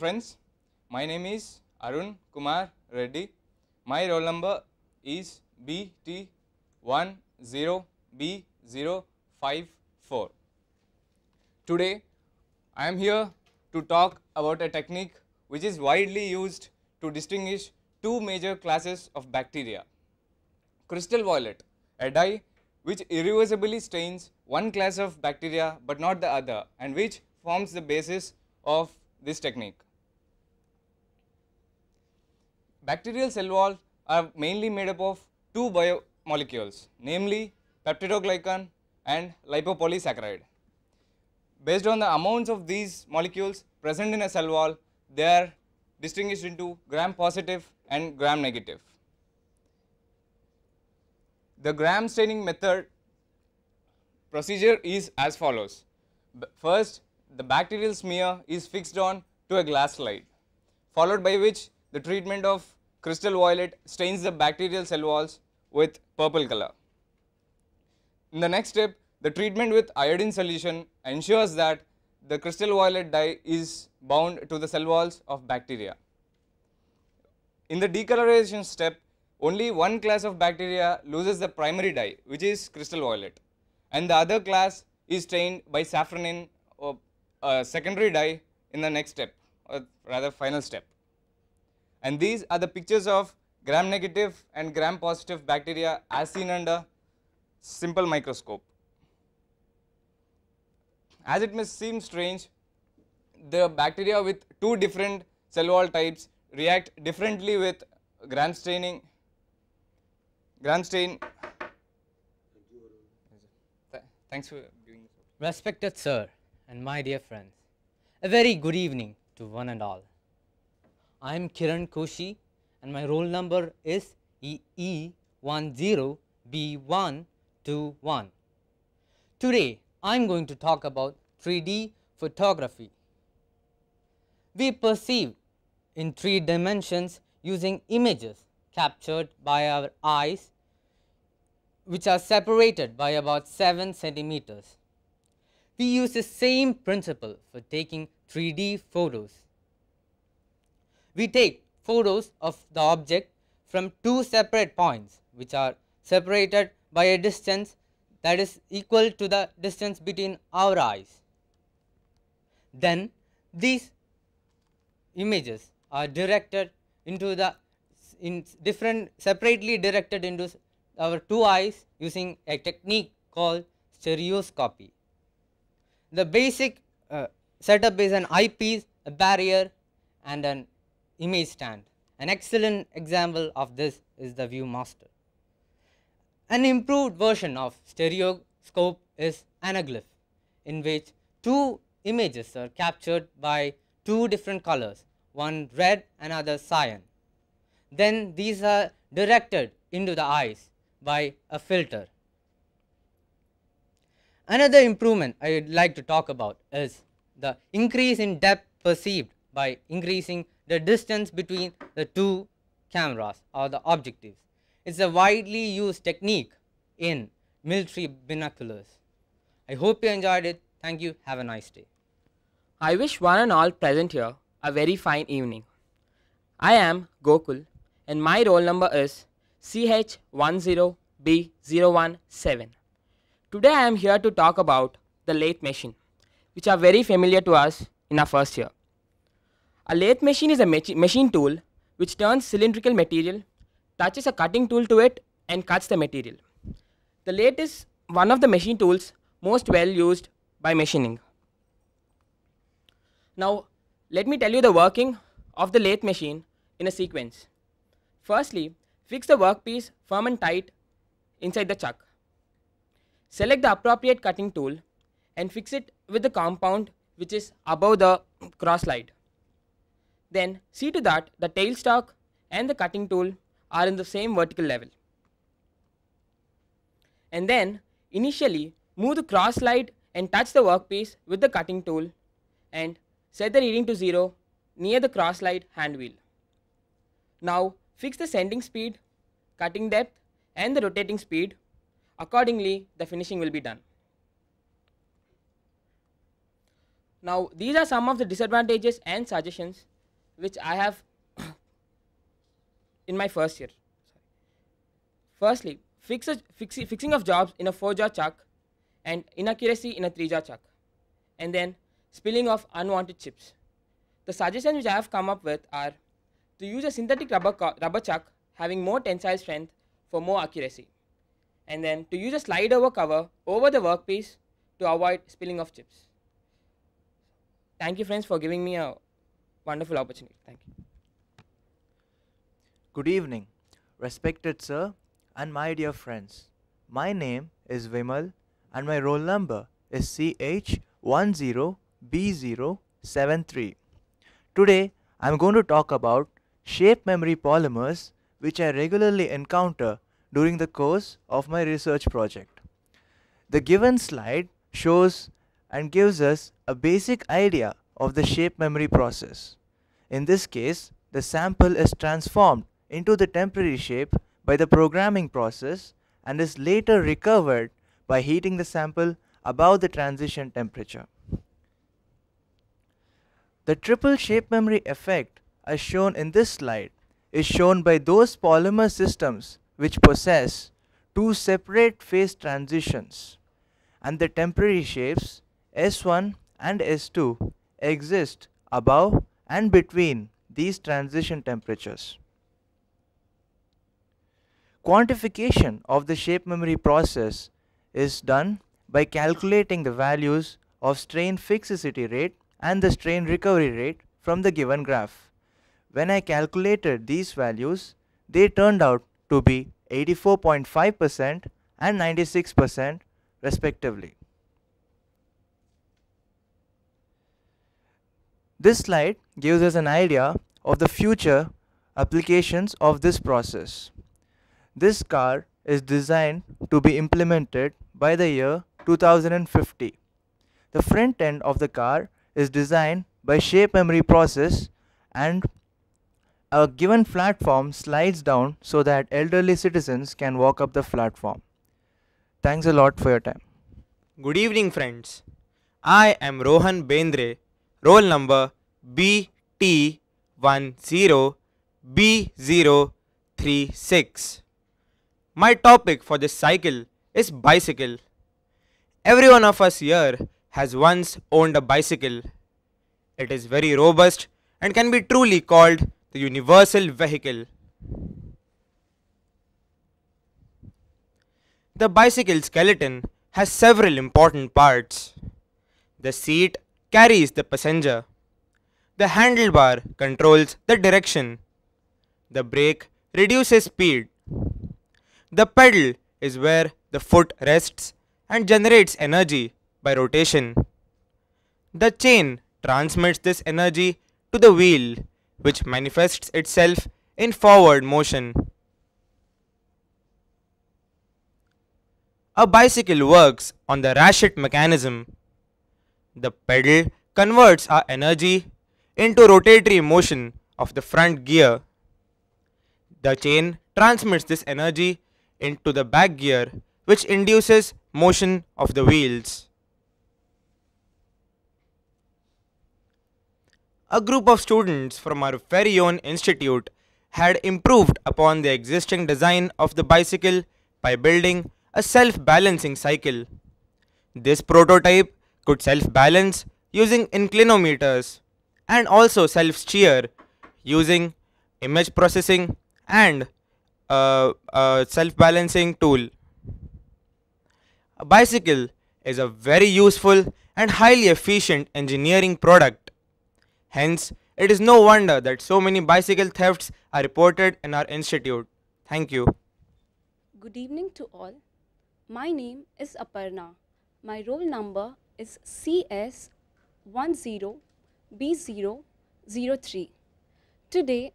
friends. My name is Arun Kumar Reddy. My roll number is BT10B054. Today I am here to talk about a technique which is widely used to distinguish two major classes of bacteria. Crystal violet, a dye which irreversibly stains one class of bacteria but not the other and which forms the basis of this technique. Bacterial cell walls are mainly made up of two biomolecules namely peptidoglycan and lipopolysaccharide. Based on the amounts of these molecules present in a cell wall, they are distinguished into gram positive and gram negative. The gram staining method procedure is as follows. First, the bacterial smear is fixed on to a glass slide, followed by which the treatment of crystal violet stains the bacterial cell walls with purple color. In the next step, the treatment with iodine solution ensures that the crystal violet dye is bound to the cell walls of bacteria. In the decolorization step, only one class of bacteria loses the primary dye which is crystal violet and the other class is stained by safranin or uh, secondary dye in the next step or rather final step. And these are the pictures of gram negative and gram positive bacteria as seen under simple microscope. As it may seem strange, the bacteria with two different cell wall types react differently with gram staining, gram stain. Thanks for giving this. Respected sir and my dear friends, a very good evening to one and all. I am Kiran Koshi and my roll number is EE10B121. Today I am going to talk about 3D photography. We perceive in three dimensions using images captured by our eyes which are separated by about 7 centimeters. We use the same principle for taking 3D photos. We take photos of the object from two separate points which are separated by a distance that is equal to the distance between our eyes. Then these images are directed into the in different separately directed into our two eyes using a technique called stereoscopy. The basic uh, setup is an eyepiece, a barrier and an image stand. An excellent example of this is the ViewMaster. An improved version of stereoscope is anaglyph in which two images are captured by two different colors, one red another cyan. Then these are directed into the eyes by a filter. Another improvement I would like to talk about is the increase in depth perceived by increasing the distance between the two cameras or the objectives. It is a widely used technique in military binoculars. I hope you enjoyed it. Thank you. Have a nice day. I wish one and all present here a very fine evening. I am Gokul and my roll number is CH10B017. Today I am here to talk about the lathe machine, which are very familiar to us in our first year. A lathe machine is a machi- machine tool which turns cylindrical material, touches a cutting tool to it and cuts the material. The lathe is one of the machine tools most well used by machining. Now, let me tell you the working of the lathe machine in a sequence. Firstly, fix the workpiece firm and tight inside the chuck. Select the appropriate cutting tool and fix it with the compound which is above the cross slide. Then see to that the tailstock and the cutting tool are in the same vertical level. And then initially move the cross slide and touch the workpiece with the cutting tool and set the reading to 0 near the cross slide hand wheel. Now fix the sending speed, cutting depth and the rotating speed. Accordingly, the finishing will be done. Now these are some of the disadvantages and suggestions which I have in my first year. Firstly, fix a, fixi- fixing of jobs in a four jaw chuck and inaccuracy in a three jaw chuck, and then spilling of unwanted chips. The suggestions which I have come up with are to use a synthetic rubber, rubber chuck having more tensile strength for more accuracy, and then to use a slide over cover over the workpiece to avoid spilling of chips. Thank you, friends, for giving me a wonderful opportunity. Thank you. Good evening, respected sir and my dear friends. My name is Vimal and my roll number is CH10B073. Today I am going to talk about shape memory polymers which I regularly encounter during the course of my research project. The given slide shows and gives us a basic idea of the shape memory process. In this case, the sample is transformed into the temporary shape by the programming process and is later recovered by heating the sample above the transition temperature. The triple shape memory effect as shown in this slide is shown by those polymer systems which possess two separate phase transitions and the temporary shapes S1 and S2 exist above and between these transition temperatures. Quantification of the shape memory process is done by calculating the values of strain fixicity rate and the strain recovery rate from the given graph. When I calculated these values, they turned out to be 84.5% and 96% respectively. This slide gives us an idea of the future applications of this process. This car is designed to be implemented by the year 2050. The front end of the car is designed by shape memory process and a given platform slides down so that elderly citizens can walk up the platform. Thanks a lot for your time. Good evening, friends. I am Rohan Bendre, roll number BT10B036. My topic for this cycle is bicycle. Every one of us here has once owned a bicycle. It is very robust and can be truly called the universal vehicle. The bicycle skeleton has several important parts. The seat carries the passenger. The handlebar controls the direction. The brake reduces speed. The pedal is where the foot rests and generates energy by rotation. The chain transmits this energy to the wheel, which manifests itself in forward motion. A bicycle works on the ratchet mechanism. The pedal converts our energy into rotatory motion of the front gear. The chain transmits this energy into the back gear, which induces motion of the wheels. A group of students from our very own institute had improved upon the existing design of the bicycle by building a self balancing cycle. This prototype could self balance using inclinometers and also self steer using image processing and uh, a self balancing tool. A bicycle is a very useful and highly efficient engineering product. Hence, it is no wonder that so many bicycle thefts are reported in our institute. Thank you. Good evening to all. My name is Aparna. My roll number is CS10B003. Today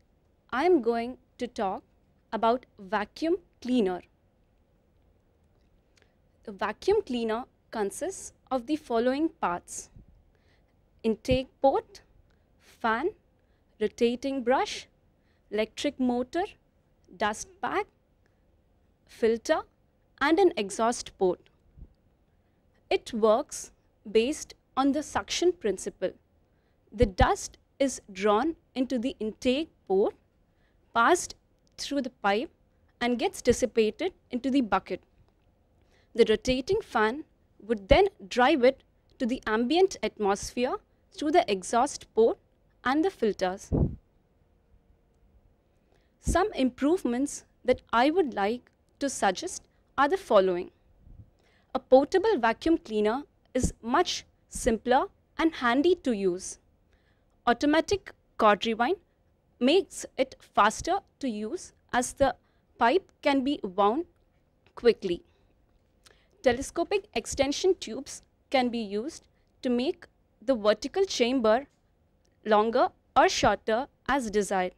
I am going to talk about vacuum cleaner. A vacuum cleaner consists of the following parts intake port, fan, rotating brush, electric motor, dust bag, filter, and an exhaust port. It works based on the suction principle. The dust is drawn into the intake port, passed through the pipe, and gets dissipated into the bucket. The rotating fan would then drive it to the ambient atmosphere through the exhaust port and the filters. Some improvements that I would like to suggest are the following. A portable vacuum cleaner is much simpler and handy to use. Automatic cord rewind makes it faster to use as the pipe can be wound quickly. Telescopic extension tubes can be used to make the vertical chamber longer or shorter as desired.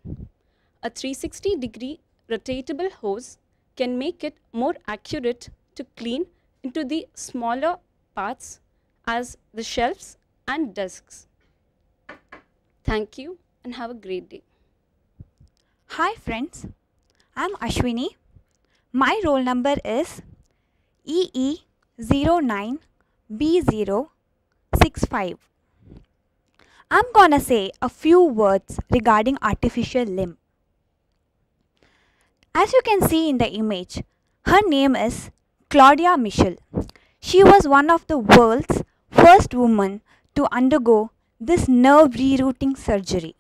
A 360 degree rotatable hose can make it more accurate to clean into the smaller parts as the shelves and desks. Thank you and have a great day. Hi friends, I'm Ashwini. My roll number is E EE09B065. I'm gonna say a few words regarding artificial limb. As you can see in the image, her name is Claudia Mitchell. She was one of the world's first woman to undergo this nerve rerouting surgery.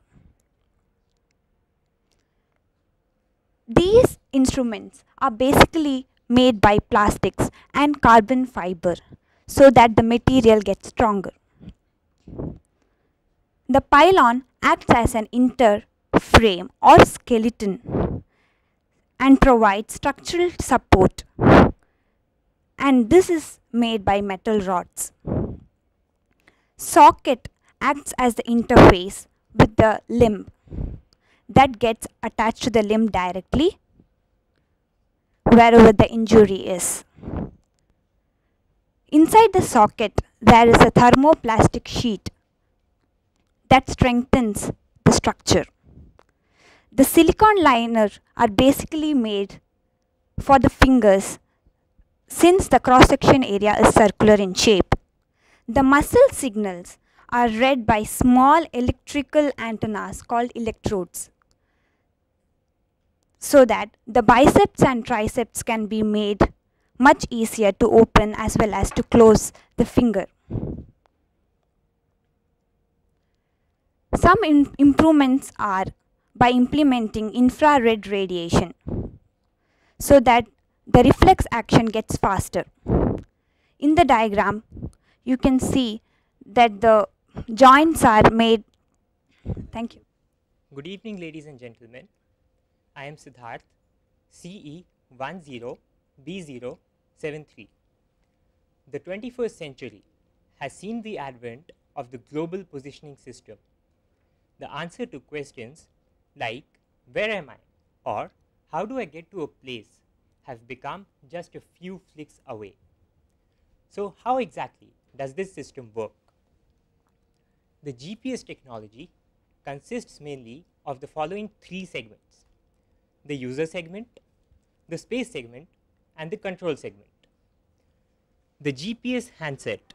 These instruments are basically made by plastics and carbon fiber so that the material gets stronger. The pylon acts as an inter frame or skeleton and provides structural support and this is made by metal rods. Socket acts as the interface with the limb that gets attached to the limb directly wherever the injury is. Inside the socket, there is a thermoplastic sheet that strengthens the structure. The silicone liner are basically made for the fingers since the cross section area is circular in shape. The muscle signals are read by small electrical antennas called electrodes so that the biceps and triceps can be made much easier to open as well as to close the finger. Some improvements are by implementing infrared radiation so that the reflex action gets faster. In the diagram, you can see that the joints are made. Thank you. Good evening, ladies and gentlemen. I am Siddharth, E CE10B073. The 21st century has seen the advent of the global positioning system. The answer to questions like where am I or how do I get to a place have become just a few flicks away. So, how exactly does this system work? The GPS technology consists mainly of the following three segments the user segment, the space segment, and the control segment. The GPS handset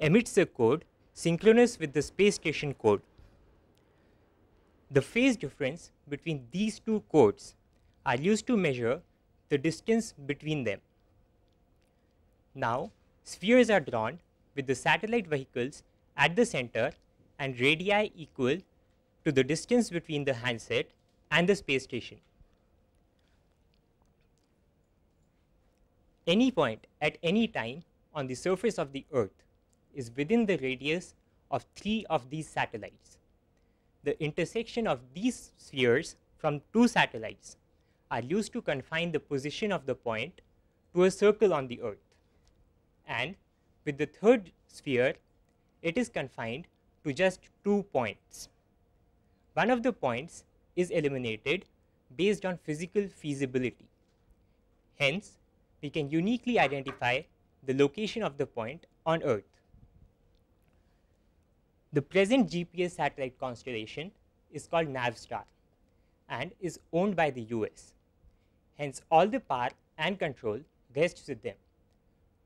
emits a code synchronous with the space station code. The phase difference between these two codes are used to measure the distance between them. Now, spheres are drawn with the satellite vehicles at the center and radii equal to the distance between the handset and the space station. Any point at any time on the surface of the Earth is within the radius of three of these satellites. The intersection of these spheres from two satellites are used to confine the position of the point to a circle on the Earth. And with the third sphere, it is confined to just two points. One of the points is eliminated based on physical feasibility. Hence, we can uniquely identify the location of the point on Earth. The present GPS satellite constellation is called Navstar and is owned by the US. Hence, all the power and control rests with them.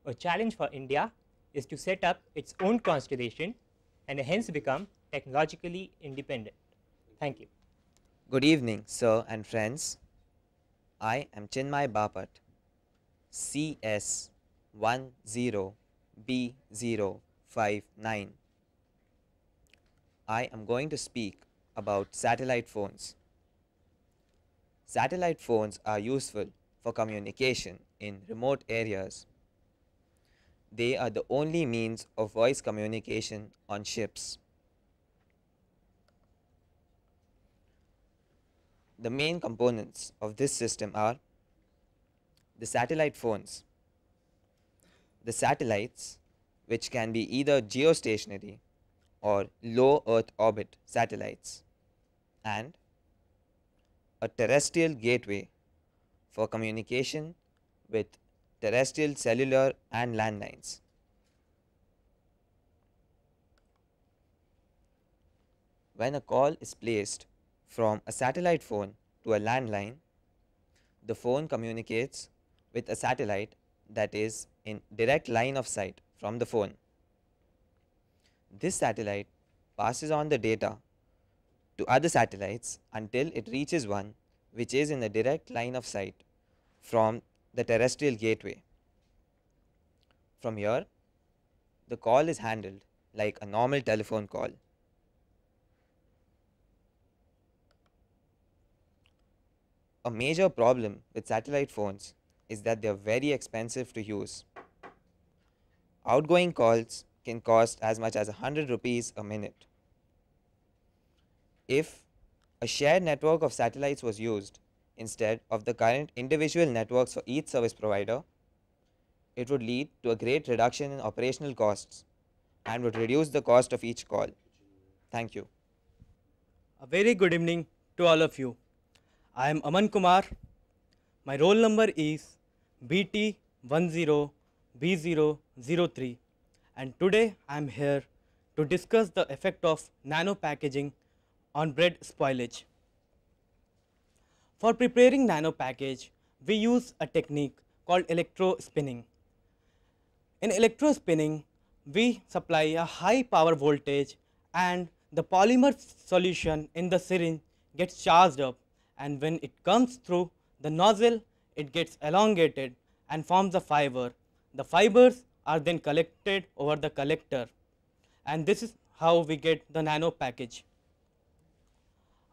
A challenge for India is to set up its own constellation and hence become technologically independent. Thank you. Good evening, sir and friends. I am Chinmay Bapat, CS10B059. I am going to speak about satellite phones. Satellite phones are useful for communication in remote areas. They are the only means of voice communication on ships. The main components of this system are the satellite phones, the satellites, which can be either geostationary or low Earth orbit satellites, and a terrestrial gateway for communication with terrestrial cellular and landlines. When a call is placed from a satellite phone to a landline, the phone communicates with a satellite that is in direct line of sight from the phone. This satellite passes on the data to other satellites until it reaches one which is in a direct line of sight from the terrestrial gateway. From here, the call is handled like a normal telephone call. A major problem with satellite phones is that they are very expensive to use. Outgoing calls can cost as much as 100 rupees a minute. If a shared network of satellites was used instead of the current individual networks for each service provider, it would lead to a great reduction in operational costs and would reduce the cost of each call. Thank you. A very good evening to all of you. I am Aman Kumar. My roll number is BT10B003 and today I am here to discuss the effect of nano packaging on bread spoilage. For preparing nano package, we use a technique called electro spinning. In electro spinning, we supply a high power voltage and the polymer solution in the syringe gets charged up and when it comes through the nozzle, it gets elongated and forms a fiber. The fibers are then collected over the collector and this is how we get the nano package.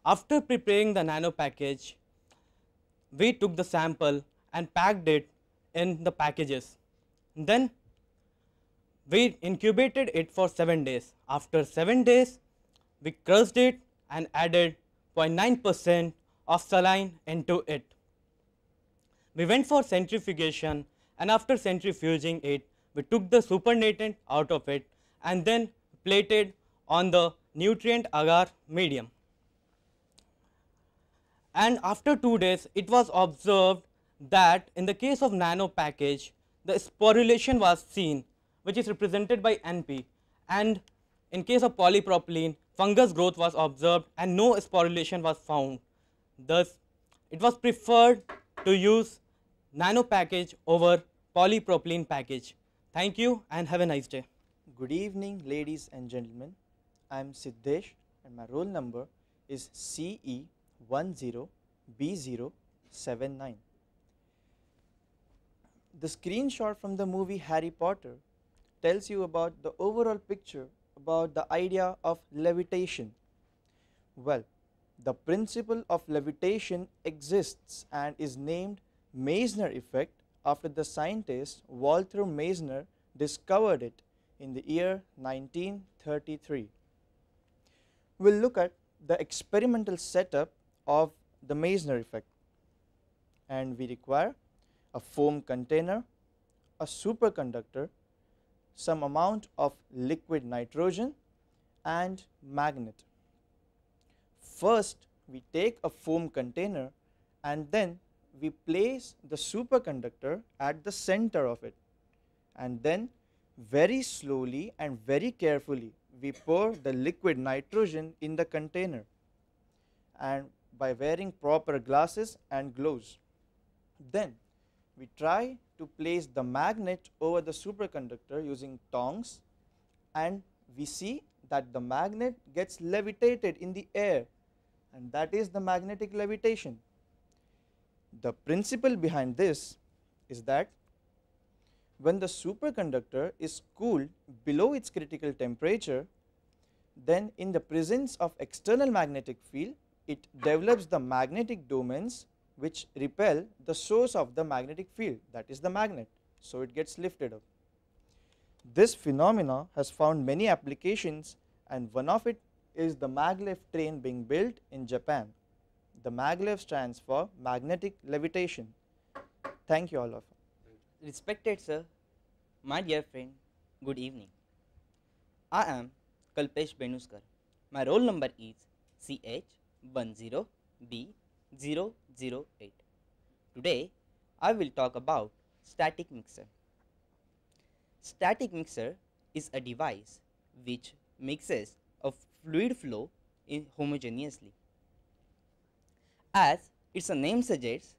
After preparing the nano package, we took the sample and packed it in the packages. Then we incubated it for 7 days. After 7 days, we crushed it and added 0.9 percent of saline into it. We went for centrifugation and after centrifuging it, we took the supernatant out of it and then plated on the nutrient agar medium. And after 2 days, it was observed that in the case of nano package, the sporulation was seen which is represented by NP and in case of polypropylene, fungus growth was observed and no sporulation was found. Thus, it was preferred to use nano package over polypropylene package. Thank you and have a nice day. Good evening ladies and gentlemen. I am Siddesh and my roll number is CE10B079. The screenshot from the movie Harry Potter tells you about the overall picture about the idea of levitation. Well, the principle of levitation exists and is named Meissner effect after the scientist Walter Meissner discovered it in the year 1933. We will look at the experimental setup of the Meissner effect. And we require a foam container, a superconductor, some amount of liquid nitrogen and magnet. First we take a foam container and then we place the superconductor at the center of it. And then very slowly and very carefully we pour the liquid nitrogen in the container. And by wearing proper glasses and gloves. Then we try to place the magnet over the superconductor using tongs and we see that the magnet gets levitated in the air and that is the magnetic levitation. The principle behind this is that when the superconductor is cooled below its critical temperature, then in the presence of external magnetic field, it develops the magnetic domains which repel the source of the magnetic field that is the magnet. So, it gets lifted up. This phenomena has found many applications and one of it is the maglev train being built in Japan. The maglev stands for magnetic levitation. Thank you all of you. Respected sir, my dear friend, good evening. I am Kalpesh Benuskar. My roll number is CH10B008. Today, I will talk about static mixer. Static mixer is a device which mixes a fluid flow in homogeneously. As its name suggests,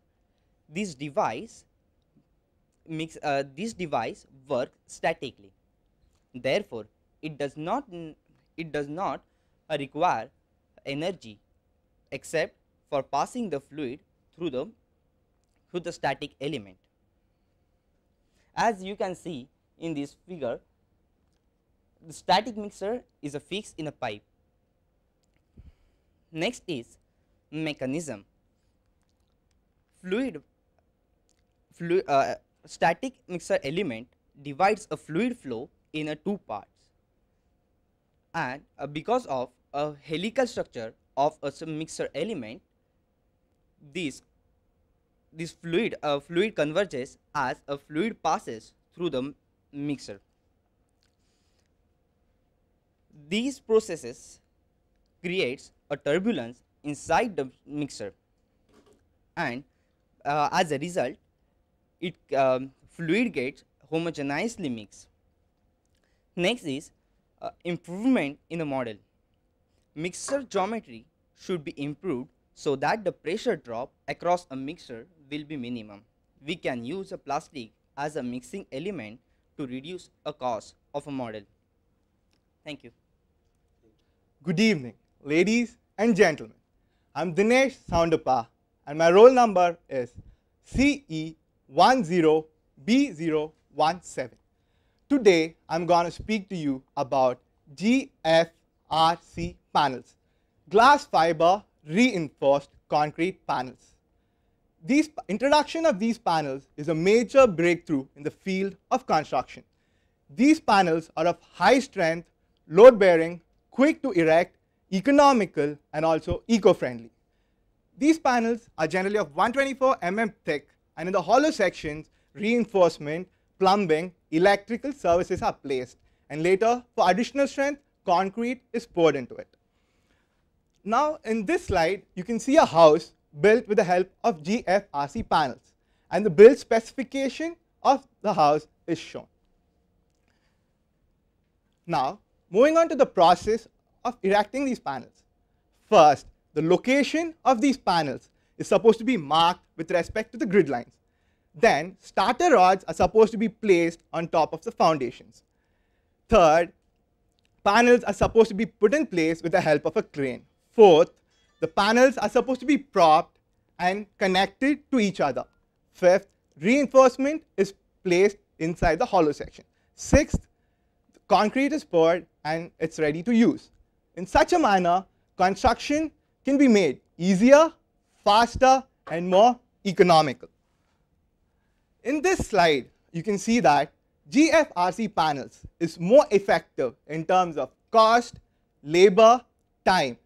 this device mix uh, this device works statically. Therefore, it does not it does not require energy except for passing the fluid through the through the static element. As you can see in this figure, the static mixer is a fixed in a pipe. Next is mechanism. Fluid, fluid uh, static mixer element divides a fluid flow in a two parts and uh, because of a helical structure of a mixer element this this fluid uh, fluid converges as a fluid passes through the mixer these processes creates a turbulence inside the mixer and uh, as a result it um, fluid gets homogeneously mixed. Next is uh, improvement in the model. Mixer geometry should be improved so that the pressure drop across a mixer will be minimum. We can use a plastic as a mixing element to reduce a cost of a model. Thank you. Good evening, ladies and gentlemen. I'm Dinesh Soundapa and my roll number is CE10B017. Today, I'm going to speak to you about GFRC panels, glass fiber reinforced concrete panels. These introduction of these panels is a major breakthrough in the field of construction. These panels are of high strength, load bearing, quick to erect, economical, and also eco friendly. These panels are generally of 124 mm thick, and in the hollow sections, reinforcement, plumbing, electrical services are placed, and later, for additional strength, concrete is poured into it. Now, in this slide, you can see a house built with the help of GFRC panels, and the build specification of the house is shown. Now, moving on to the process of erecting these panels. First, the location of these panels is supposed to be marked with respect to the grid lines. Then, starter rods are supposed to be placed on top of the foundations. Third, panels are supposed to be put in place with the help of a crane. Fourth, the panels are supposed to be propped and connected to each other. Fifth, reinforcement is placed inside the hollow section. Sixth, concrete is poured and it's ready to use. In such a manner, construction can be made easier, faster, and more economical. In this slide, you can see that GFRC panels is more effective in terms of cost, labor, time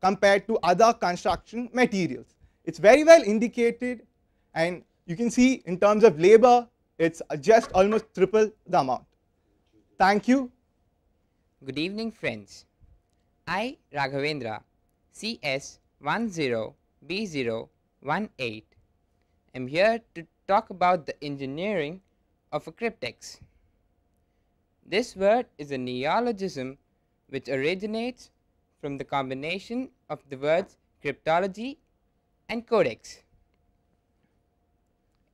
compared to other construction materials. It's very well indicated and you can see in terms of labor, it's just almost triple the amount. Thank you. Good evening, friends. I, Raghavendra, CS10B018, am here to talk about the engineering of a cryptex. This word is a neologism which originates from the combination of the words cryptology and codex.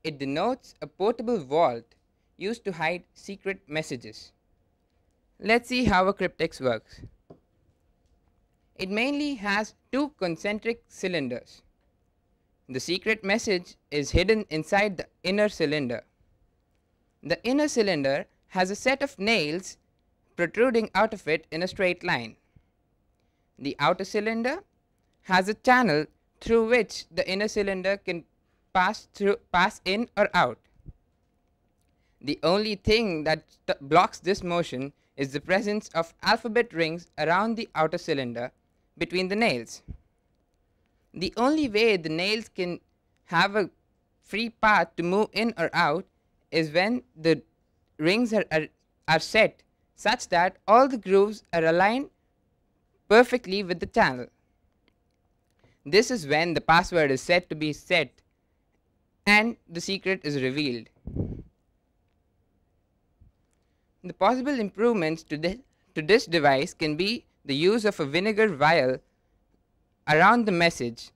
It denotes a portable vault used to hide secret messages. Let's see how a cryptex works. It mainly has two concentric cylinders. The secret message is hidden inside the inner cylinder. The inner cylinder has a set of nails protruding out of it in a straight line. The outer cylinder has a channel through which the inner cylinder can pass through pass in or out. The only thing that blocks this motion is the presence of alphabet rings around the outer cylinder between the nails. The only way the nails can have a free path to move in or out is when the rings are, are, are set such that all the grooves are aligned perfectly with the channel. This is when the password is said to be set and the secret is revealed. The possible improvements to this, to this device can be the use of a vinegar vial around the message,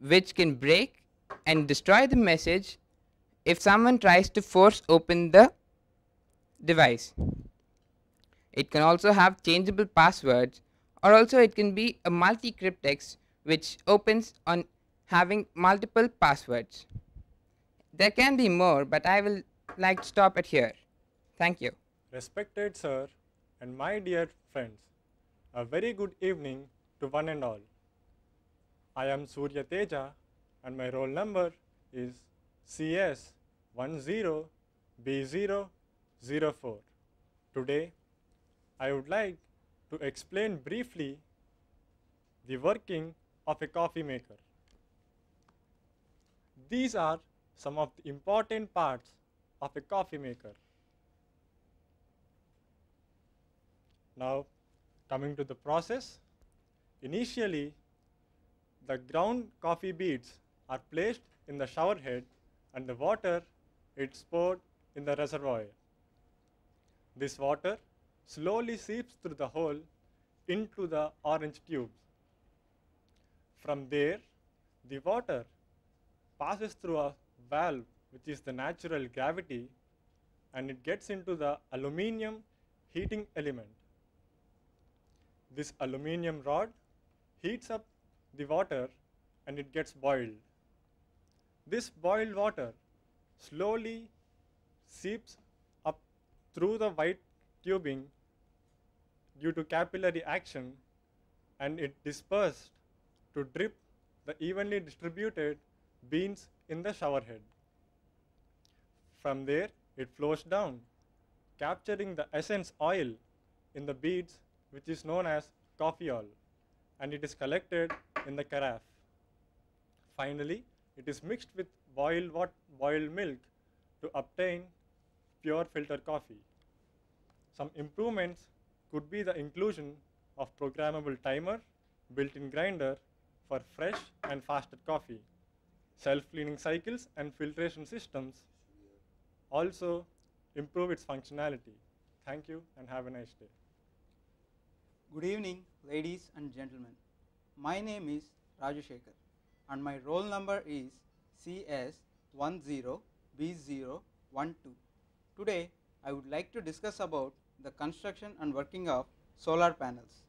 which can break and destroy the message if someone tries to force open the device. It can also have changeable passwords, or also it can be a multi cryptex which opens on having multiple passwords. There can be more, but I will like to stop it here. Thank you. Respected sir and my dear friends, a very good evening to one and all. I am Surya Teja and my roll number is CS10B004. Today, I would like to explain briefly the working of a coffee maker. These are some of the important parts of a coffee maker. Now, coming to the process, initially the ground coffee beads are placed in the shower head and the water is poured in the reservoir. This water slowly seeps through the hole into the orange tubes. From there, the water passes through a valve which is the natural gravity and it gets into the aluminium heating element. This aluminium rod heats up the water and it gets boiled. This boiled water slowly seeps up through the white tubing due to capillary action and it dispersed to drip the evenly distributed beans in the shower head. From there, it flows down, capturing the essence oil in the beads, which is known as coffee oil, and it is collected in the carafe. Finally, it is mixed with boiled, boiled milk to obtain pure filter coffee. Some improvements could be the inclusion of programmable timer, built-in grinder for fresh and faster coffee, self-cleaning cycles and filtration systems also improve its functionality. Thank you and have a nice day. Good evening, ladies and gentlemen. My name is Raju Shekhar and my roll number is CS10B012. Today, I would like to discuss about the construction and working of solar panels.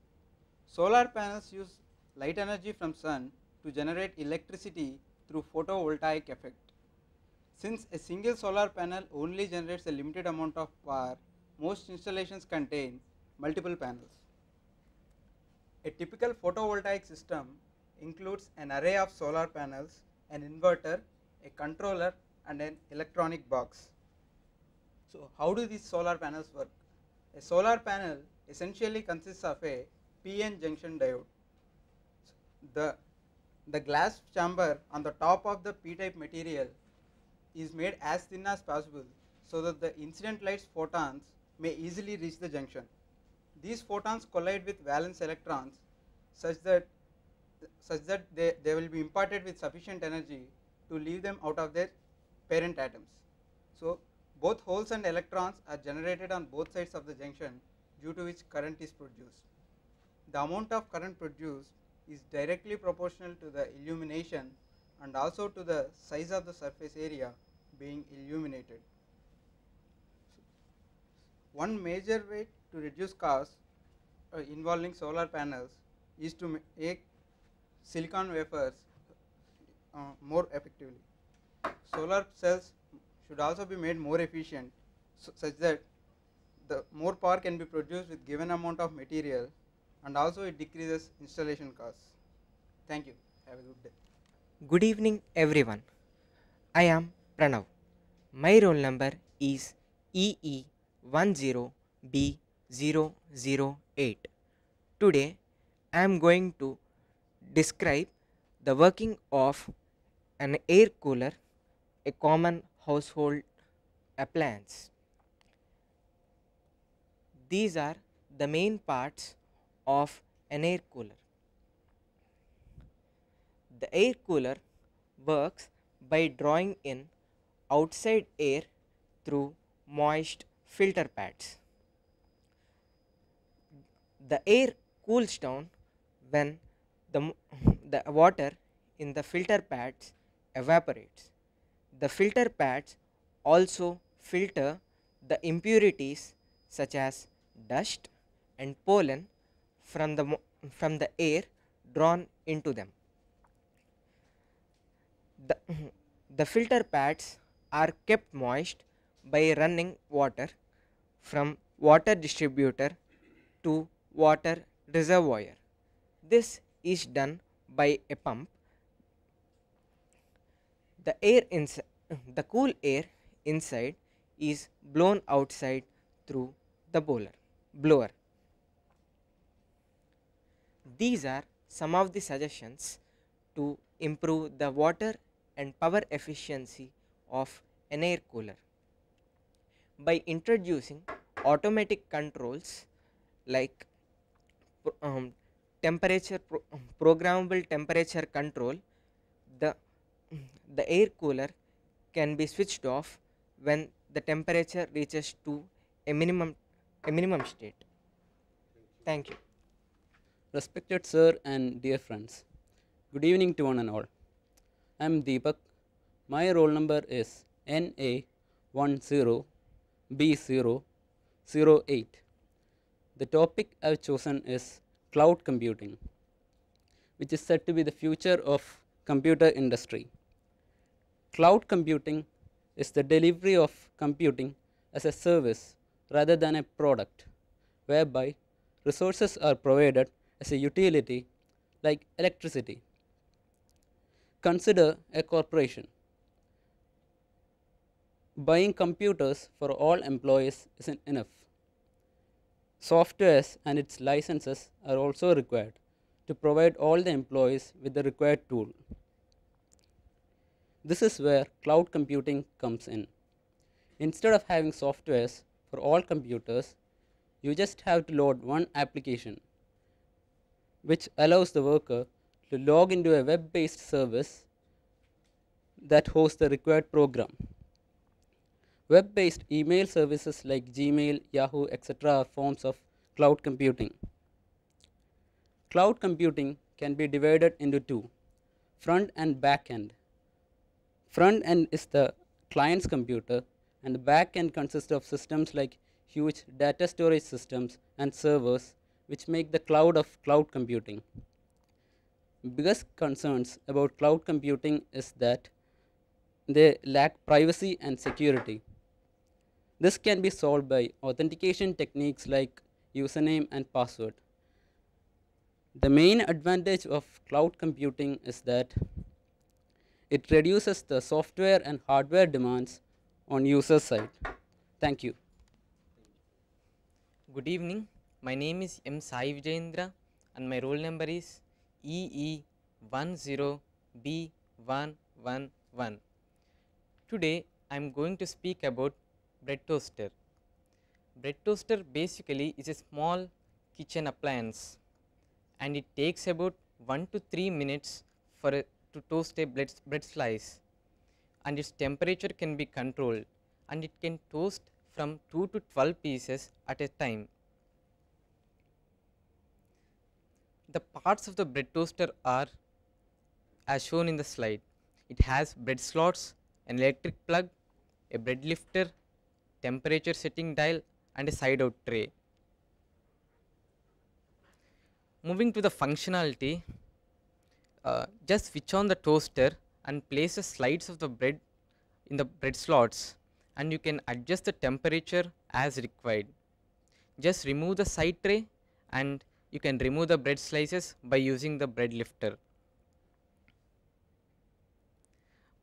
Solar panels use light energy from sun to generate electricity through photovoltaic effect. Since a single solar panel only generates a limited amount of power, most installations contain multiple panels. A typical photovoltaic system includes an array of solar panels, an inverter, a controller and an electronic box. So, how do these solar panels work? A solar panel essentially consists of a PN junction diode. The, the glass chamber on the top of the p-type material is made as thin as possible so that the incident light's photons may easily reach the junction. These photons collide with valence electrons such that such that they, they will be imparted with sufficient energy to leave them out of their parent atoms. So, both holes and electrons are generated on both sides of the junction due to which current is produced. The amount of current produced is directly proportional to the illumination and also to the size of the surface area being illuminated. One major way to reduce costs uh, involving solar panels is to make silicon wafers uh, more effectively. Solar cells should also be made more efficient su- such that the more power can be produced with given amount of material and also it decreases installation costs. Thank you. Have a good day. Good evening, everyone. I am Pranav. My roll number is EE10B008. Today, I am going to describe the working of an air cooler, a common household appliance. These are the main parts of an air cooler. The air cooler works by drawing in outside air through moist filter pads. The air cools down when the, the water in the filter pads evaporates. The filter pads also filter the impurities such as dust and pollen from the, from the air drawn into them. The, the filter pads are kept moist by running water from water distributor to water reservoir. This is done by a pump. The air inside, the cool air inside is blown outside through the blower. These are some of the suggestions to improve the water and power efficiency of an air cooler. By introducing automatic controls like um, temperature pro- um, programmable temperature control, the air cooler can be switched off when the temperature reaches to a minimum a minimum state. Thank you. Respected sir and dear friends, good evening to one and all. I am Deepak. My roll number is NA10B008. The topic I have chosen is cloud computing, which is said to be the future of computer industry. Cloud computing is the delivery of computing as a service rather than a product, whereby resources are provided as a utility like electricity. Consider a corporation. Buying computers for all employees isn't enough. Softwares and its licenses are also required to provide all the employees with the required tool. This is where cloud computing comes in. Instead of having softwares for all computers, you just have to load one application which allows the worker to log into a web based service that hosts the required program. Web based email services like Gmail, Yahoo, etc. are forms of cloud computing. Cloud computing can be divided into two front and back end. Front end is the client's computer, and the back end consists of systems like huge data storage systems and servers, which make the cloud of cloud computing. Biggest concerns about cloud computing is that they lack privacy and security. This can be solved by authentication techniques like username and password. The main advantage of cloud computing is that it reduces the software and hardware demands on user side. Thank you. Good evening. My name is M. Sai Vijayendra and my roll number is EE10B111. Today I am going to speak about bread toaster. Bread toaster basically is a small kitchen appliance and it takes about 1 to 3 minutes for a, to toast a bread, bread slice and its temperature can be controlled and it can toast from 2 to 12 pieces at a time. The parts of the bread toaster are as shown in the slide. It has bread slots, an electric plug, a bread lifter, temperature setting dial and a side out tray. moving to the functionality, uh, just switch on the toaster and place the slides of the bread in the bread slots and you can adjust the temperature as required. Just remove the side tray and you can remove the bread slices by using the bread lifter.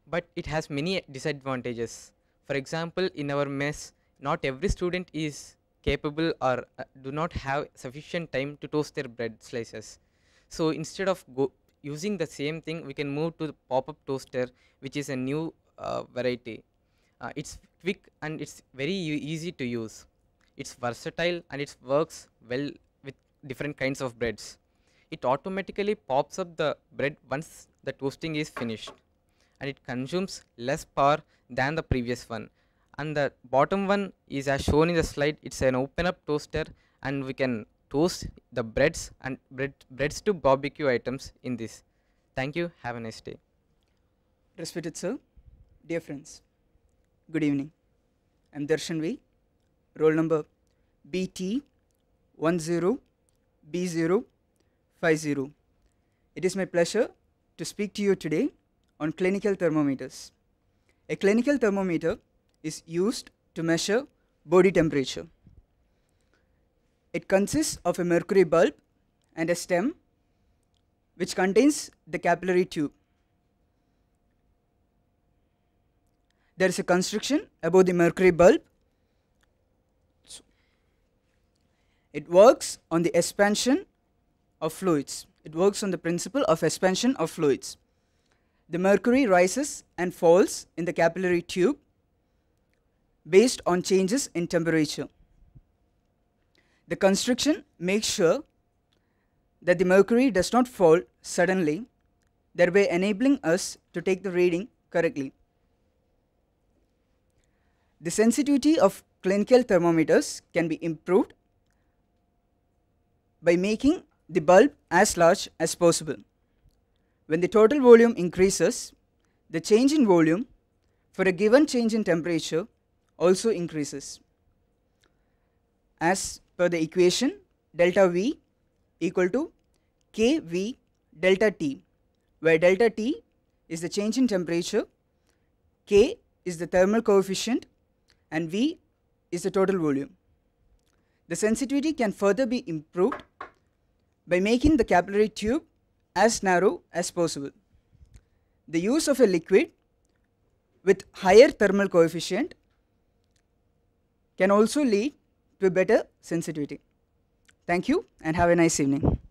But it has many disadvantages. For example, in our mess, not every student is capable or uh, do not have sufficient time to toast their bread slices. So instead of go using the same thing, we can move to the pop-up toaster, which is a new uh, variety. Uh, it's quick and it's very easy to use. It's versatile and it works well with different kinds of breads. It automatically pops up the bread once the toasting is finished and it consumes less power than the previous one and the bottom one is as shown in the slide it's an open up toaster and we can toast the breads and bread breads to barbecue items in this. Thank you. Have a nice day. Respected sir dear friends good evening. I'm darshan v roll number bt 10b050 it is my pleasure to speak to you today on clinical thermometers. A clinical thermometer is used to measure body temperature. It consists of a mercury bulb and a stem which contains the capillary tube. There is a constriction above the mercury bulb. It works on the expansion of fluids. It works on the principle of expansion of fluids. The mercury rises and falls in the capillary tube based on changes in temperature. The constriction makes sure that the mercury does not fall suddenly, thereby enabling us to take the reading correctly. The sensitivity of clinical thermometers can be improved by making the bulb as large as possible. When the total volume increases, the change in volume for a given change in temperature also increases. As per the equation delta V equal to kV delta T, where delta T is the change in temperature, K is the thermal coefficient and V is the total volume. The sensitivity can further be improved by making the capillary tube as narrow as possible. The use of a liquid with higher thermal coefficient can also lead to better sensitivity. Thank you and have a nice evening.